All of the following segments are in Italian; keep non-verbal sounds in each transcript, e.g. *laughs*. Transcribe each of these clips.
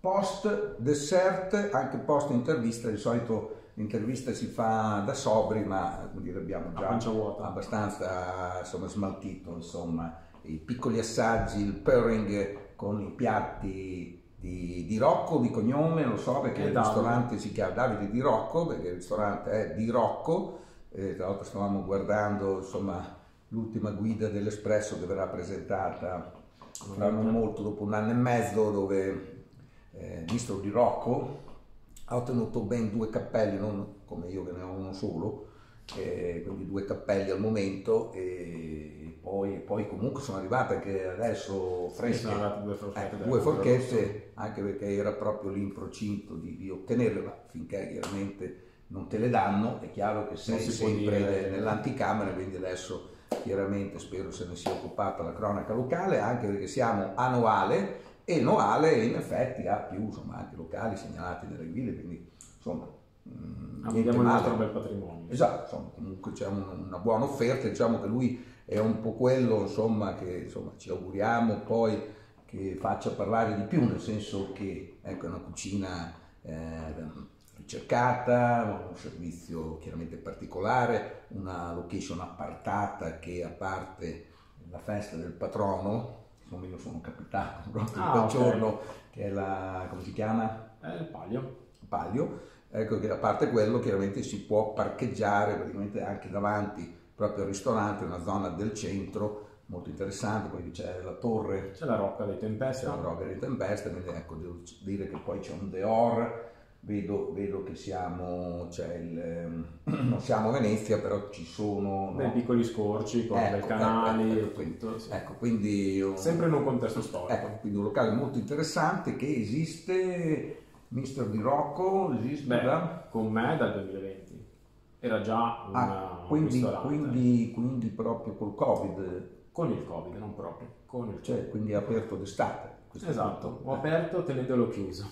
post dessert, anche post intervista, di solito l'intervista si fa da sobri, ma dire, abbiamo già abbastanza insomma, smaltito insomma, i piccoli assaggi, il pairing con i piatti di, di, Rocco, di cognome, lo so perché il ristorante si chiama Davide di Rocco, perché il ristorante è di Rocco, eh, tra l'altro stavamo guardando insomma, l'ultima guida dell'Espresso che verrà presentata non molto, dopo un anno e mezzo, dove eh, il ministro di Rocco ha ottenuto ben due cappelli, non come io che ne ho uno solo, eh, quindi due cappelli al momento e poi, poi comunque sono arrivate anche adesso fresche. arrivate due forchette, eh, due forchette anche perché era proprio lì in procinto di, di ottenerle ma finché chiaramente non te le danno è chiaro che sei sempre dire... nell'anticamera quindi adesso chiaramente spero se ne sia occupata la cronaca locale anche perché siamo a E Noale in effetti ha più insomma anche locali segnalati nelle guide quindi insomma Mm, Abbiamo un altro bel patrimonio. Esatto, insomma, comunque c'è un, una buona offerta, diciamo che lui è un po' quello insomma, che insomma, ci auguriamo poi che faccia parlare di più, nel senso che ecco, è una cucina eh, ricercata, un servizio chiaramente particolare, una location appartata che a parte la festa del patrono, insomma io sono capitato proprio ah, quel okay. giorno, che è la, come si chiama? È il Palio. Palio Ecco che a parte quello chiaramente si può parcheggiare praticamente anche davanti proprio al ristorante, una zona del centro molto interessante, poi c'è la torre. C'è la Rocca dei Tempeste. C'è la Rocca dei Tempeste, quindi ecco, devo dire che poi c'è un Deor, vedo, vedo che siamo, c'è il, ehm, *clears throat* non siamo a Venezia, però ci sono... Dei no? piccoli scorci con ecco, dei canali ecco, ecco, quindi, tutto, sì. ecco, quindi un, Sempre in un contesto storico. Ecco, quindi un locale molto interessante che esiste Mister Di Rocco esiste Beh, da? Con me dal 2020. Era già un, ah, quindi, quindi, quindi, proprio col Covid? Con il Covid, non proprio. Con il cioè, quindi aperto d'estate. Esatto, ho aperto tenendolo chiuso.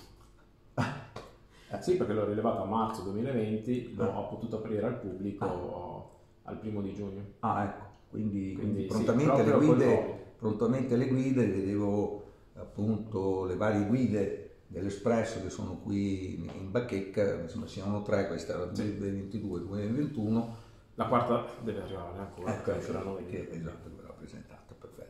*laughs* eh, sì, perché l'ho rilevato a marzo 2020, l'ho ah. potuto aprire al pubblico ah. al primo di giugno. Ah, ecco, quindi, quindi prontamente, sì, le guide, prontamente le guide, vedevo appunto le varie guide dell'Espresso che sono qui in bacheca, insomma siano tre, questa era 2022-2021. La quarta deve arrivare ancora, ecco, la noi che esatto, verrà presentata,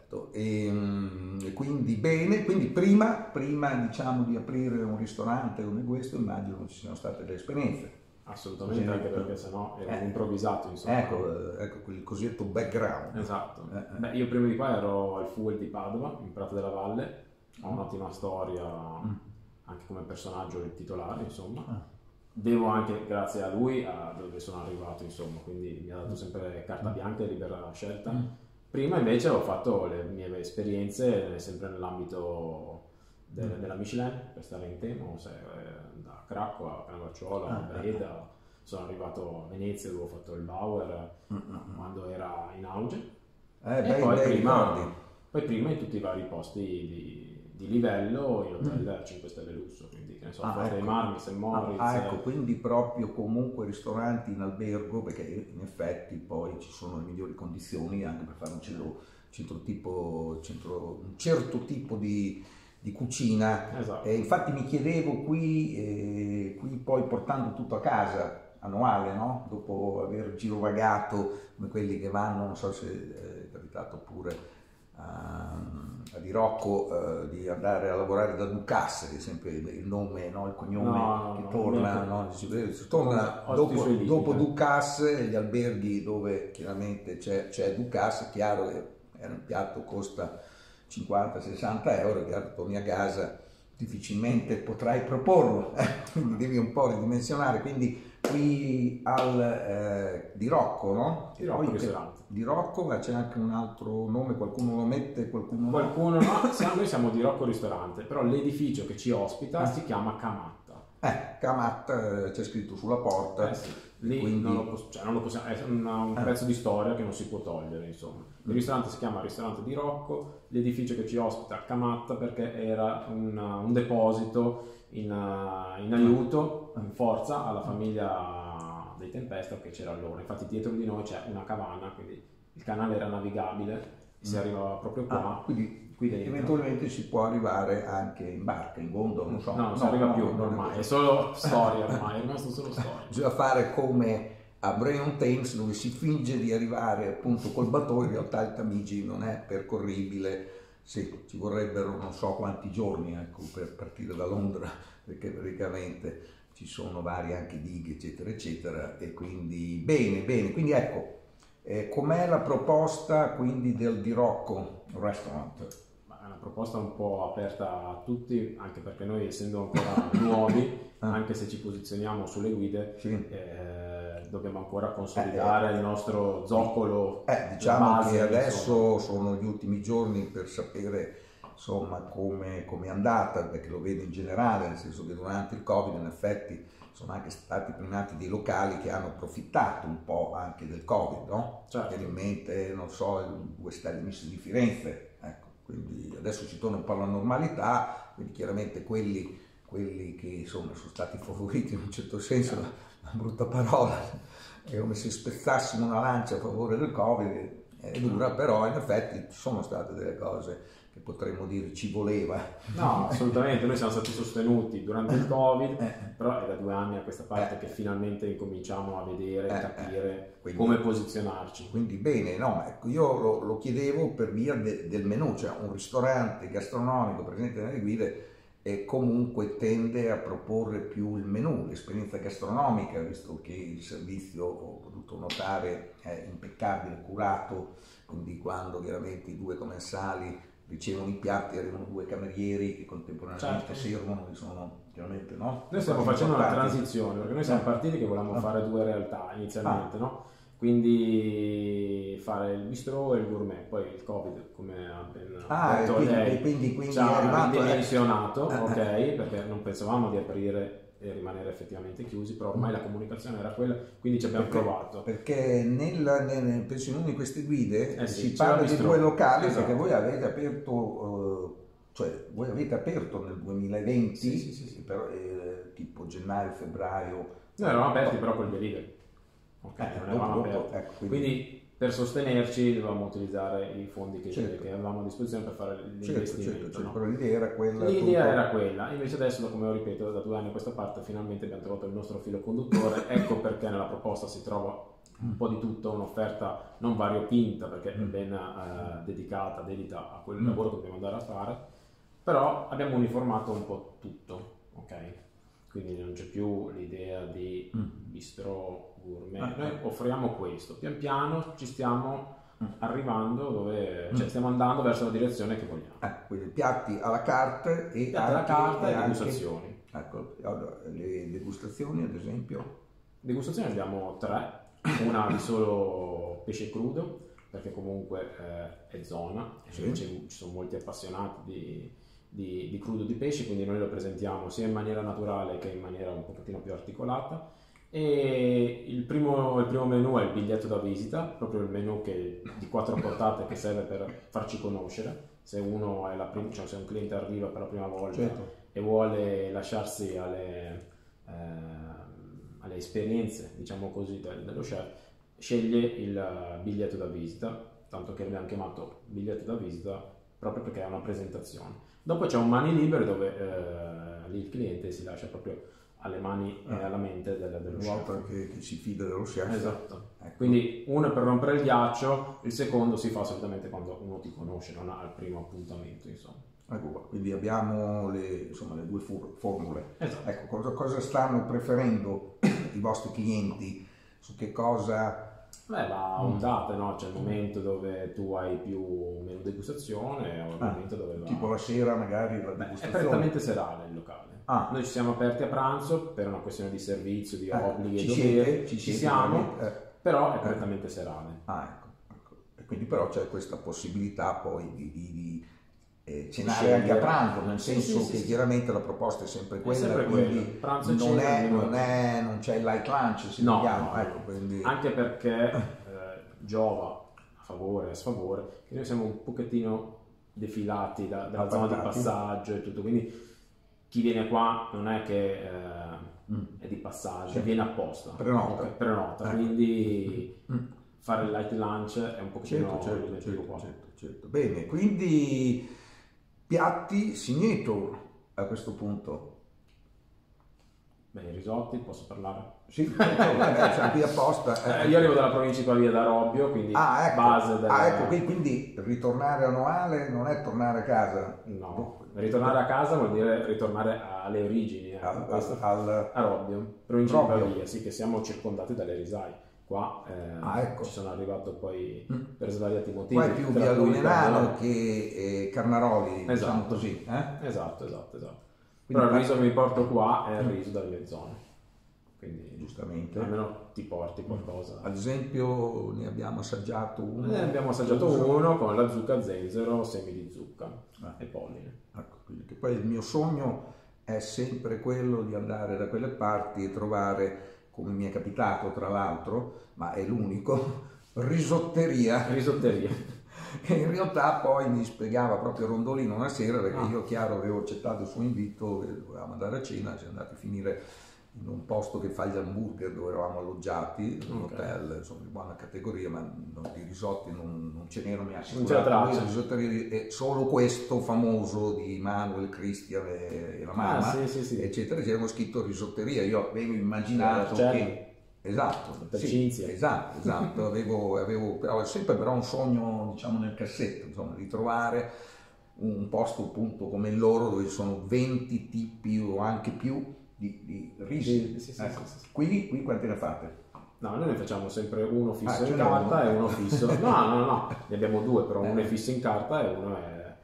perfetto. E, mm, e, quindi bene, quindi prima, prima diciamo di aprire un ristorante come questo immagino che ci siano state delle esperienze. Assolutamente, Così anche perché sennò era eh, improvvisato. Insomma. Ecco, ecco il cosiddetto background. Esatto. Eh, eh. Beh, io prima di qua ero al Fuel di Padova, in Prato della Valle, ho un'ottima storia mm anche come personaggio il titolare, insomma. Ah. Devo anche, grazie a lui, a dove sono arrivato, insomma, quindi mi ha dato mm. sempre carta bianca e libera scelta. Mm. Prima invece ho fatto le mie esperienze sempre nell'ambito de- mm. della Michelin, per stare in tema, se, eh, da Cracco a Cannavacciuola, a ah, Breda, ah, sono arrivato a Venezia dove ho fatto il Bauer mm, quando era in auge. Eh, e bei, poi, prima, poi prima in tutti i vari posti di, di livello in hotel mm. 5 stelle lusso, quindi che ne so, ah, ecco. Marmi, St. Moritz. Ah, ecco, quindi proprio comunque ristoranti in albergo, perché in effetti poi ci sono le migliori condizioni anche per fare un centro, centro tipo, centro, un certo tipo di, di cucina. Esatto. Eh, infatti mi chiedevo qui, eh, qui poi portando tutto a casa, annuale, no? dopo aver girovagato come quelli che vanno, non so se è capitato pure a Di Rocco eh, di andare a lavorare da Ducasse, che è sempre il nome, no? il cognome no, che torna, no, si torna dopo, dopo Ducasse, gli alberghi dove chiaramente c'è, c'è Ducasse, chiaro che un piatto costa 50-60 euro, chiaro, torni a casa difficilmente potrai proporlo, eh? *laughs* quindi devi un po' ridimensionare, quindi qui al eh, di Rocco, no? Di Rocco, ristorante. Di Rocco, ma c'è anche un altro nome, qualcuno lo mette, qualcuno, qualcuno no. no. *laughs* Siamo, noi siamo di Rocco Ristorante, però l'edificio che ci ospita eh. si chiama Camatta. Eh, Camatta eh, c'è scritto sulla porta. Eh sì. Lì quindi... non, lo cioè non, lo possiamo, è un, un eh. pezzo di storia che non si può togliere, insomma. Il ristorante si chiama Ristorante di Rocco, l'edificio che ci ospita Camatta perché era un, un deposito in, uh, in aiuto, forza alla famiglia dei Tempesta che c'era allora. Infatti dietro di noi c'è una cavanna, quindi il canale era navigabile, si mm. arrivava proprio qua. Ah, quindi. Eventualmente si può arrivare anche in barca, in gondola, non so. No, non si arriva più ormai, è solo storia ormai, è rimasto solo storia. *laughs* Bisogna fare come a Breon Thames dove si finge di arrivare appunto col battone, in realtà il Tamigi non è percorribile, sì, ci vorrebbero non so quanti giorni ecco, per partire da Londra, perché praticamente ci sono varie anche dighe, eccetera, eccetera, e quindi bene, bene, quindi ecco, eh, com'è la proposta quindi del Dirocco Restaurant? È una proposta un po' aperta a tutti, anche perché noi essendo ancora *laughs* nuovi, ah. anche se ci posizioniamo sulle guide, sì. eh, dobbiamo ancora consolidare eh, il nostro zoccolo. Eh, diciamo base, che adesso insomma. sono gli ultimi giorni per sapere insomma come, come è andata, perché lo vedo in generale, nel senso che durante il Covid in effetti sono anche stati primati dei locali che hanno approfittato un po' anche del Covid, no? Certo. in mente, non so, il stelle miste di Firenze, ecco, quindi adesso ci torna un po' alla normalità, quindi chiaramente quelli, quelli che insomma, sono stati favoriti in un certo senso, una, una brutta parola, è come se spezzassimo una lancia a favore del Covid, è dura, però in effetti ci sono state delle cose che potremmo dire ci voleva. No, assolutamente, noi siamo stati sostenuti durante il Covid, eh. però è da due anni a questa parte eh. che finalmente incominciamo a vedere, eh. capire quindi, come posizionarci. Quindi bene, no, ecco, io lo, lo, chiedevo per via de, del menù, cioè un ristorante gastronomico presente nelle guide e comunque tende a proporre più il menù, l'esperienza gastronomica, visto che il servizio, ho potuto notare, è impeccabile, curato, quindi quando chiaramente i due commensali ricevono i piatti, arrivano due camerieri che contemporaneamente certo. servono, che sono chiaramente no? Noi stiamo facendo una transizione, perché noi siamo partiti che volevamo ah. fare due realtà inizialmente, ah. no? Quindi fare il bistro e il gourmet, poi il Covid, come ha appena ah, detto quindi, lei, quindi, quindi ci ha ridimensionato, eh. ok? Perché non pensavamo di aprire e rimanere effettivamente chiusi, però ormai la comunicazione era quella, quindi ci abbiamo perché, provato. Perché nel, nel, penso in una di queste guide eh sì, si parla di due locali esatto. perché voi avete aperto, uh, cioè voi avete aperto nel 2020, sì, sì, però, eh, tipo gennaio, febbraio. Noi eravamo aperti però col delivery, ok? Eh, non eravamo aperti. Ecco, quindi, quindi per sostenerci dovevamo utilizzare i fondi che, certo. che, avevamo a disposizione per fare l'investimento. Certo, certo, certo. No? l'idea era quella. L'idea tutto... era quella, invece adesso, come ho ripetuto, da due anni a questa parte finalmente abbiamo trovato il nostro filo conduttore, *coughs* ecco perché nella proposta si trova un po' di tutto, un'offerta non variopinta perché è mm. ben eh, dedicata, dedita a quel mm. lavoro che dobbiamo andare a fare, però abbiamo uniformato un po' tutto, ok? Quindi non c'è più l'idea di mm. bistro gourmet. Ah, Noi offriamo questo, pian piano ci stiamo mm. arrivando dove, cioè mm. stiamo andando verso la direzione che vogliamo. Eh, quindi piatti alla carta e piatti alla carta e, e degustazioni. Ecco, allora, le degustazioni ad esempio? Degustazioni abbiamo tre, una di solo pesce crudo, perché comunque eh, è zona, sì. ci sono molti appassionati di, di, di, crudo di pesce, quindi noi lo presentiamo sia in maniera naturale che in maniera un pochettino più articolata e il primo, il primo menu è il biglietto da visita, proprio il menu che, di quattro *laughs* portate che serve per farci conoscere. Se uno è la prima, cioè se un cliente arriva per la prima volta certo. e vuole lasciarsi alle, eh, alle esperienze, diciamo così, dello chef, sceglie il biglietto da visita, tanto che abbiamo chiamato biglietto da visita proprio perché è una presentazione. Dopo c'è un mani libere dove eh, lì il cliente si lascia proprio alle mani e ah. alla mente del, dello chef. Che, che, si fida dello chef. Esatto. Ecco. Quindi uno è per rompere il ghiaccio, il secondo si fa solitamente quando uno ti conosce, non ha il primo appuntamento, insomma. Ecco qua, quindi abbiamo le, insomma, le due formule. Esatto. Ecco, cosa, cosa, stanno preferendo i vostri clienti? Su che cosa... Beh, va a ondate, no? C'è il momento dove tu hai più meno degustazione o il ah, momento dove va... Tipo la sera magari la degustazione. Beh, è prettamente serale il locale. Ah. Noi ci siamo aperti a pranzo per una questione di servizio, di eh, obblighi e doveri, ci, ci siamo, eh. però è prettamente eh. serale. Ah, ecco, ecco. E quindi però c'è questa possibilità poi di, di, di eh, cenare anche a pranzo, nel senso sì, sì, che sì, chiaramente la proposta è sempre quella, è sempre quindi pranzo non, è, non, è, non, c'è il light lunch, se no, vogliamo. No, ecco, quindi... Anche perché *laughs* eh, giova a favore e a sfavore, che noi siamo un pochettino defilati da, dalla zona di passaggio e tutto, quindi chi viene qua non è che eh, mm. è di passaggio, certo. viene apposta, prenota, okay, prenota ecco. quindi mm. fare il light lunch è un pochettino certo, certo, certo, certo, certo, Bene, quindi piatti signature a questo punto. Beh, i risotti, posso parlare? Sì, vabbè, siamo qui apposta. Eh, io arrivo dalla provincia di Pavia da Robbio, quindi ah, ecco. base della... Ah, ecco, quindi ritornare annuale non è tornare a casa? No, ritornare a casa vuol dire ritornare alle origini, eh. al, al, a Robbio, provincia Robbio. di Pavia, sì, che siamo circondati dalle risaie. Qua eh, ah, ecco. ci sono arrivato poi mm. per svariati motivi. È più via Lumenano che eh, Carnaroli, diciamo esatto. diciamo così. Eh? Esatto, esatto, esatto. Quindi Però il riso che mi porto qua è il mm. riso dalle mie zone. Quindi giustamente almeno ti porti qualcosa. Ad esempio ne abbiamo assaggiato uno. Ne abbiamo assaggiato uno con la zucca zenzero, semi di zucca ah. e polline. Ecco, poi il mio sogno è sempre quello di andare da quelle parti e trovare come mi è capitato tra l'altro, ma è l'unico, *laughs* risotteria. Risotteria. Che *laughs* in realtà poi mi spiegava proprio Rondolino una sera, perché ah. io chiaro avevo accettato il suo invito, dovevamo andare a cena, siamo andati a finire in un posto che fa gli hamburger dove eravamo alloggiati, un okay. hotel insomma, di buona categoria, ma di risotti non, non ce n'erano, mi ha assicurato. È solo questo famoso di Manuel, Christian e, la mamma, ah, sì, sì, sì. eccetera, c'era scritto risotteria. Io avevo immaginato certo. che... Esatto, sì, esatto, esatto. *laughs* avevo, avevo però, sempre però un sogno diciamo nel cassetto, insomma, di trovare un posto appunto come il loro dove ci sono 20 tipi o anche più di, di risi. Sì, sì, ecco. sì, qui, qui quante ne fate? No, noi ne facciamo sempre uno fisso ah, in carta e uno fisso. *laughs* No, no, no, ne abbiamo due, però eh. uno è fisso in carta e uno è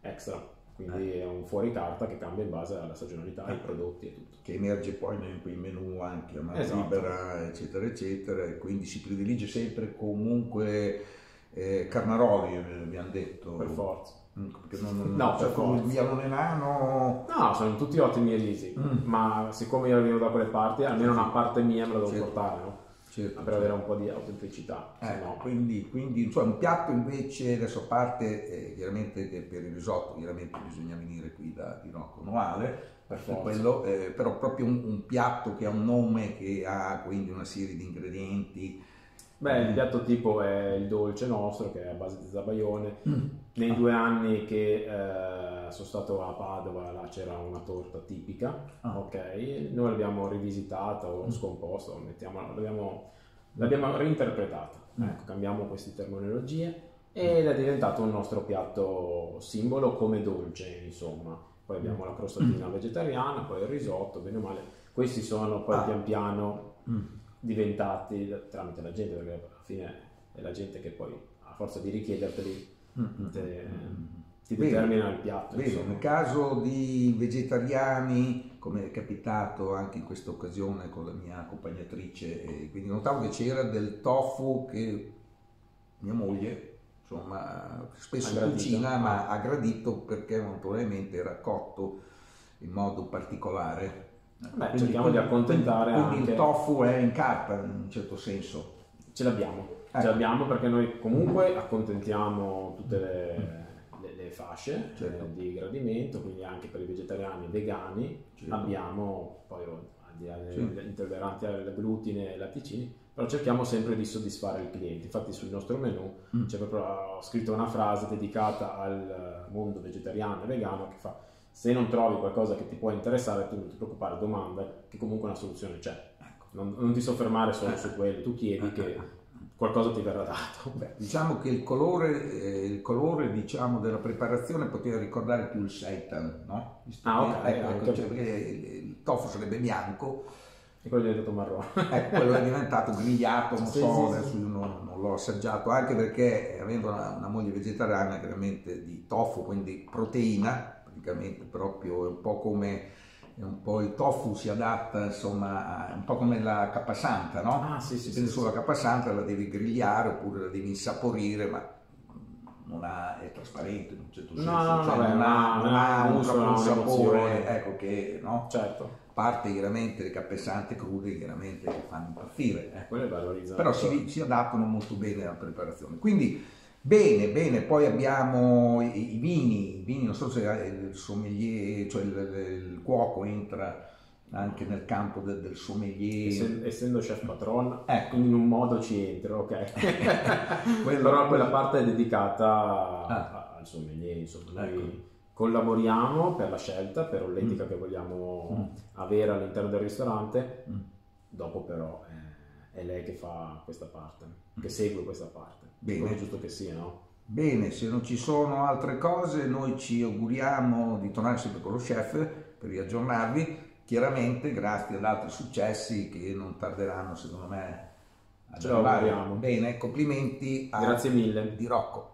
extra. Quindi eh. è un fuori carta che cambia in base alla stagionalità, ai prodotti e tutto. Che emerge poi nei menu anche a mano esatto. libera, eccetera, eccetera. E quindi si predilige sempre comunque eh, Carnaroli, abbiamo detto. Per forza. Mm, non, non, no, cioè, come il Vialone Nano... No, sono tutti ottimi risi, mm. ma siccome io arrivo da quelle parti, almeno una parte mia me la devo certo. portare, no? Certo, per avere un po' di autenticità. Eh, no. Quindi, quindi cioè, un piatto invece, adesso parte eh, chiaramente per il risotto, chiaramente bisogna venire qui da di Rocco Noale, quello, eh, però proprio un, un, piatto che ha un nome, che ha quindi una serie di ingredienti Beh, il piatto tipo è il dolce nostro che è a base di zabaione. Mm. Nei due anni che eh, sono stato a Padova là c'era una torta tipica, ah. ok? Noi l'abbiamo rivisitata o mm. scomposta, l'abbiamo, l'abbiamo reinterpretata. Mm. Ecco, cambiamo queste terminologie ed è diventato un nostro piatto simbolo come dolce, insomma. Poi abbiamo la crostatina mm. vegetariana, poi il risotto, bene o male. Questi sono poi ah. pian piano mm diventati tramite la gente, perché alla fine è la gente che poi a forza di richiederteli mm-hmm. te, ti determina il piatto. Bene, nel caso di vegetariani, come è capitato anche in questa occasione con la mia accompagnatrice, quindi notavo che c'era del tofu che mia moglie insomma spesso cucina ma ha gradito perché naturalmente era cotto in modo particolare Beh, quindi, cerchiamo di accontentare quindi anche... il tofu è in carta in un certo senso. Ce l'abbiamo, ecco. ce l'abbiamo perché noi comunque accontentiamo tutte le, le, le fasce certo. eh, di gradimento, quindi anche per i vegetariani e vegani certo. abbiamo poi al di là degli intolleranti al glutine e latticini, però cerchiamo sempre di soddisfare il cliente. Infatti sul nostro menu mm. c'è proprio ho scritto una frase dedicata al mondo vegetariano e vegano che fa se non trovi qualcosa che ti può interessare, tu non ti preoccupare, domanda, che comunque una soluzione c'è. Ecco. Non, non, ti soffermare solo su quello, tu chiedi che qualcosa ti verrà dato. Beh, diciamo che il colore, eh, il colore diciamo, della preparazione poteva ricordare più il seitan, no? Ah, ok. Ecco, ecco, cioè, perché il tofu sarebbe bianco. E quello è diventato marrone. *laughs* ecco, quello è diventato grigliato, non sì, so, sì, adesso sì. io non, non, l'ho assaggiato, anche perché avendo una, una moglie vegetariana, chiaramente di tofu, quindi proteina, praticamente proprio è un po' come un po' il tofu si adatta insomma a, un po' come la cappasanta no? Ah, sì, sì, prendi sì, la cappasanta la devi grigliare oppure la devi insaporire ma non ha, è trasparente in un certo senso no, cioè no, non, ha, non ha un, un, un sapore ecco che no? certo parte chiaramente le cappesante crude chiaramente fanno impazzire eh. quelle valorizzano però si, si adattano molto bene alla preparazione quindi Bene, bene, poi abbiamo i, i, vini, i vini, non so se il sommelier, cioè il, il, cuoco entra anche nel campo del, del sommelier. Essendo chef patron, ecco. in un modo ci entra, ok. *laughs* Quello... Però quella parte è dedicata ah. al sommelier, insomma, noi ecco. collaboriamo per la scelta, per l'etica mm. che vogliamo mm. avere all'interno del ristorante, mm. dopo però è, è, lei che fa questa parte, che segue questa parte. Bene. Come è giusto che sia, no? Bene, se non ci sono altre cose, noi ci auguriamo di tornare sempre con lo chef per riaggiornarvi. Chiaramente, grazie ad altri successi che non tarderanno, secondo me, ad arrivare. Bene, complimenti a Grazie mille. di Rocco.